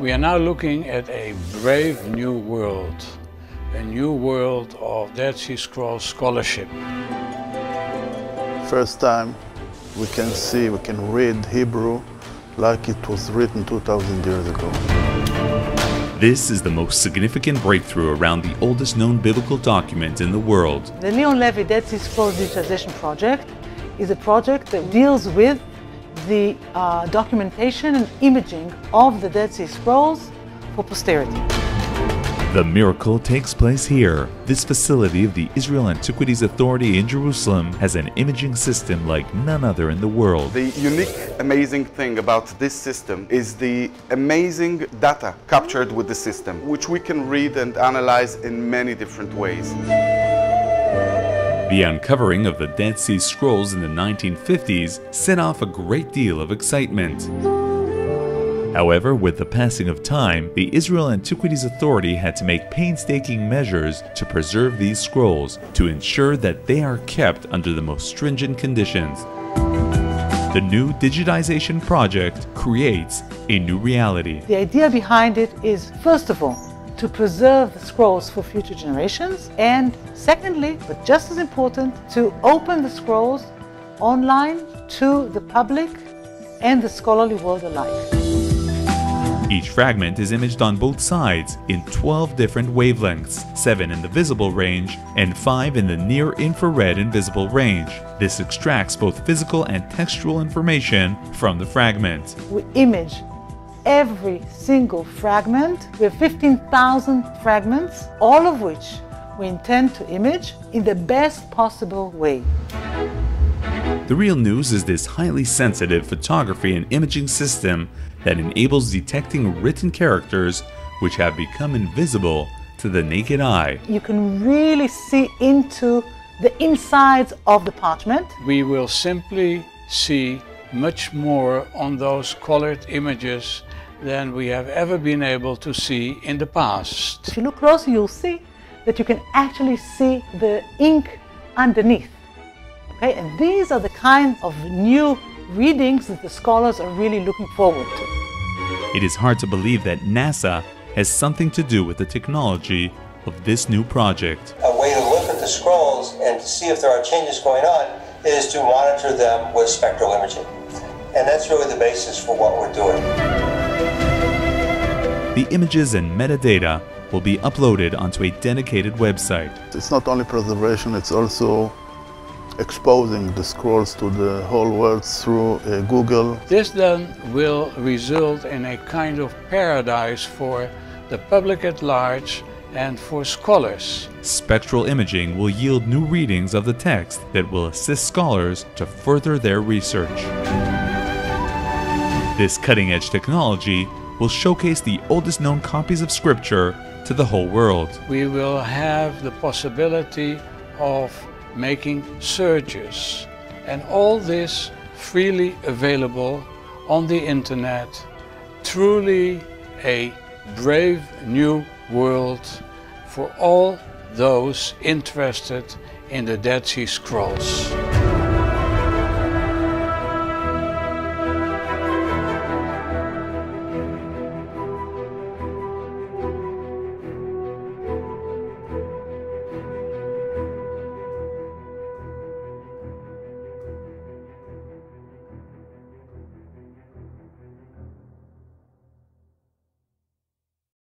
We are now looking at a brave new world, a new world of Dead Sea Scrolls scholarship. First time we can see, we can read Hebrew like it was written 2,000 years ago. This is the most significant breakthrough around the oldest known biblical document in the world. The Leon Levy Dead Sea Scrolls Digitization Project is a project that deals with the uh, documentation and imaging of the Dead Sea Scrolls for posterity. The miracle takes place here. This facility of the Israel Antiquities Authority in Jerusalem has an imaging system like none other in the world. The unique, amazing thing about this system is the amazing data captured with the system, which we can read and analyze in many different ways. The uncovering of the Dead Sea Scrolls in the 1950s set off a great deal of excitement. However, with the passing of time, the Israel Antiquities Authority had to make painstaking measures to preserve these scrolls to ensure that they are kept under the most stringent conditions. The new digitization project creates a new reality. The idea behind it is, first of all, to preserve the scrolls for future generations, and secondly, but just as important, to open the scrolls online to the public and the scholarly world alike. Each fragment is imaged on both sides in 12 different wavelengths, 7 in the visible range and 5 in the near infrared invisible range. This extracts both physical and textual information from the fragment. We image every single fragment. We have 15,000 fragments, all of which we intend to image in the best possible way. The real news is this highly sensitive photography and imaging system that enables detecting written characters which have become invisible to the naked eye. You can really see into the insides of the parchment. We will simply see much more on those colored images than we have ever been able to see in the past. If you look closer, you'll see that you can actually see the ink underneath. Okay, and these are the kinds of new readings that the scholars are really looking forward to. It is hard to believe that NASA has something to do with the technology of this new project. A way to look at the scrolls and to see if there are changes going on is to monitor them with spectral imaging. And that's really the basis for what we're doing. The images and metadata will be uploaded onto a dedicated website. It's not only preservation, it's also exposing the scrolls to the whole world through uh, Google. This then will result in a kind of paradise for the public at large and for scholars. Spectral imaging will yield new readings of the text that will assist scholars to further their research. This cutting edge technology will showcase the oldest known copies of Scripture to the whole world. We will have the possibility of making searches and all this freely available on the internet. Truly a brave new world for all those interested in the Dead Sea Scrolls.